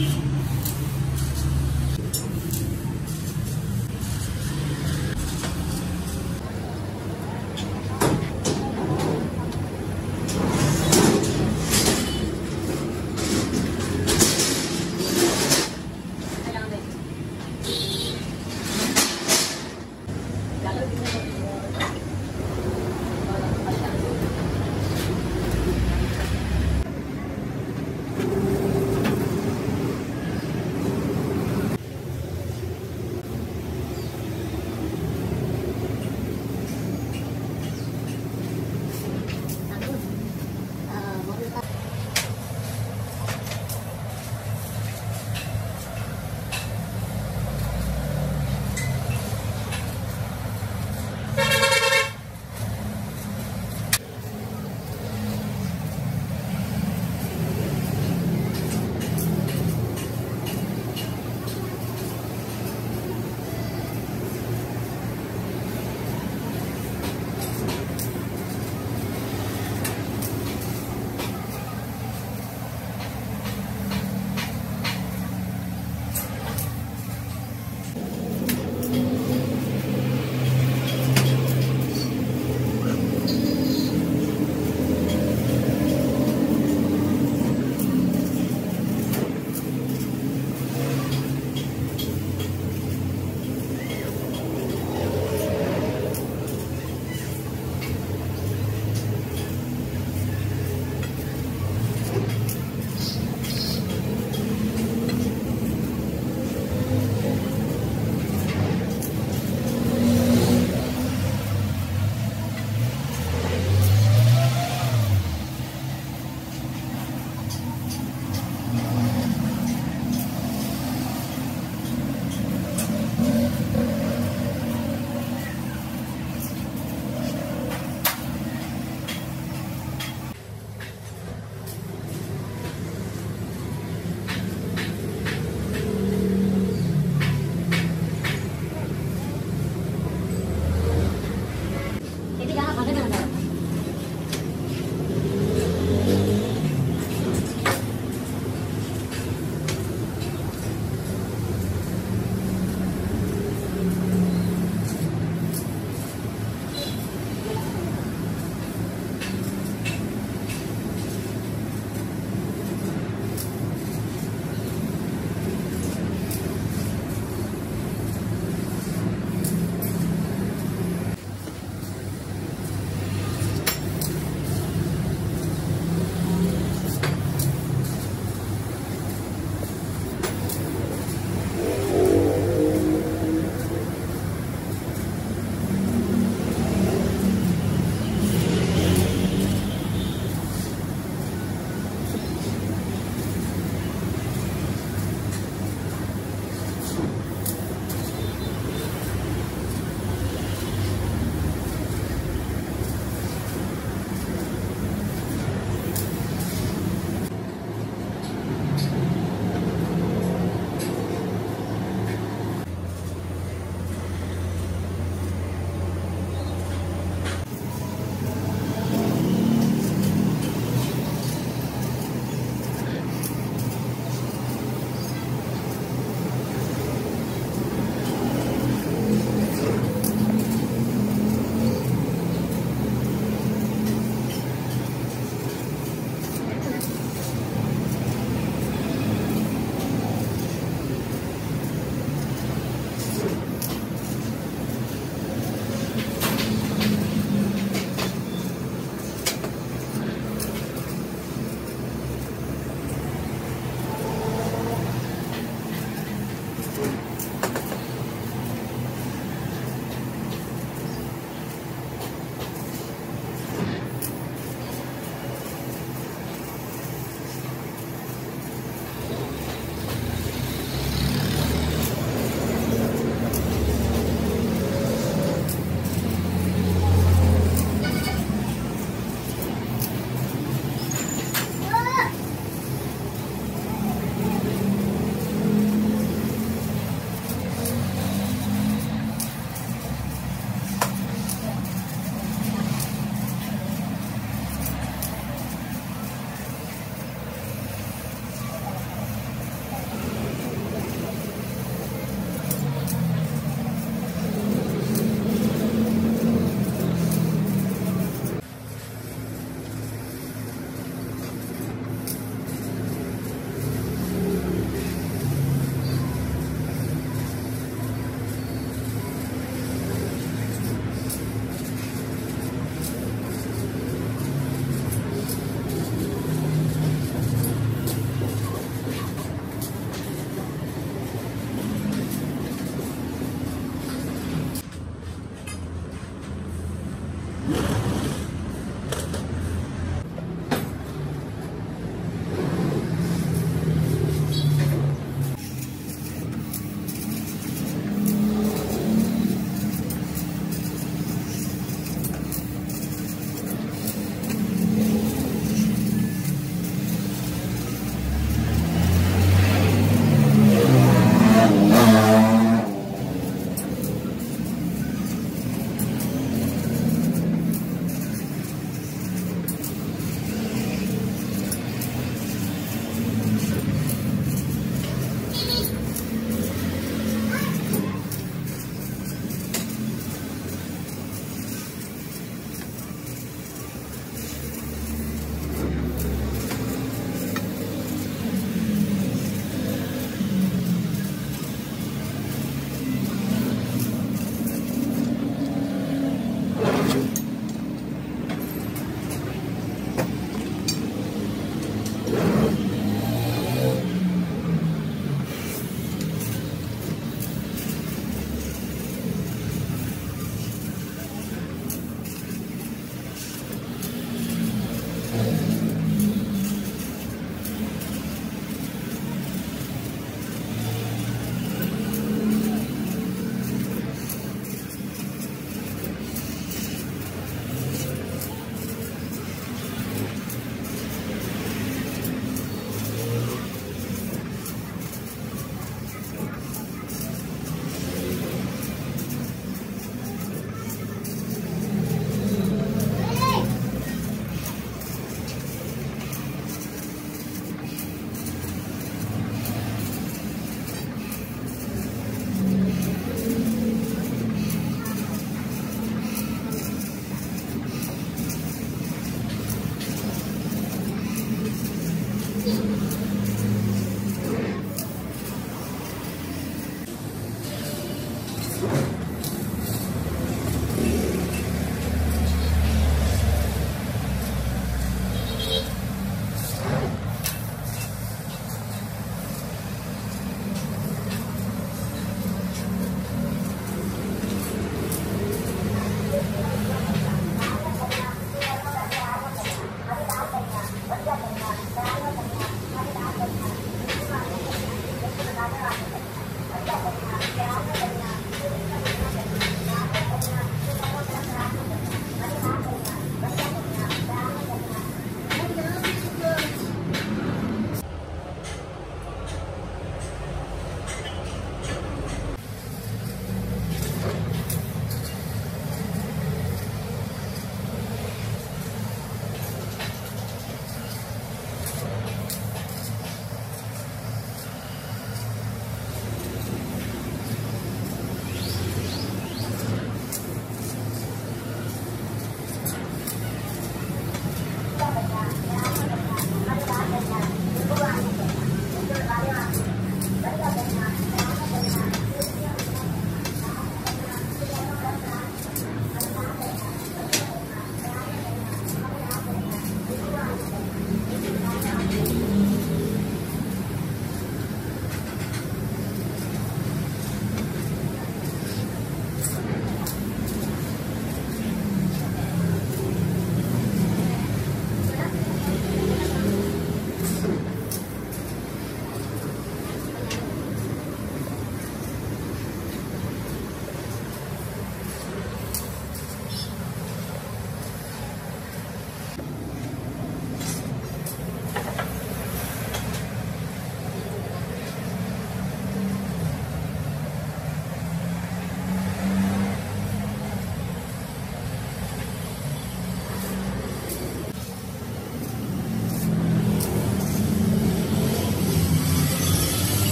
Gracias.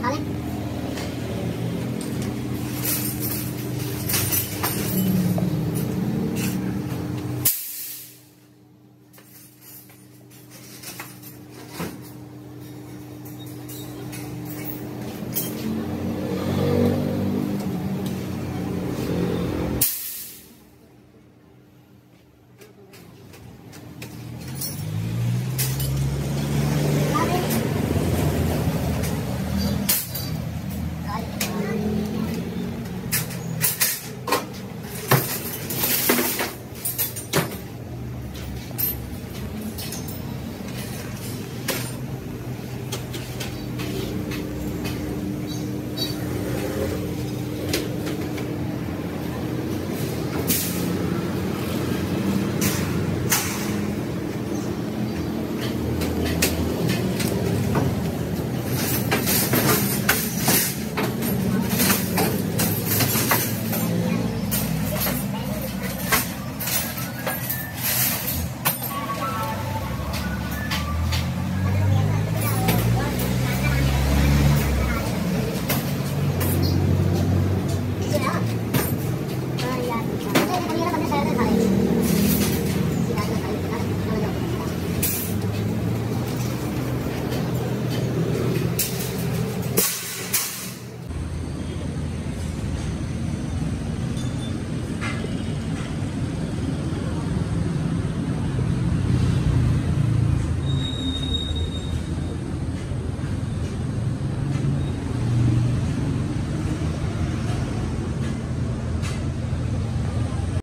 好嘞。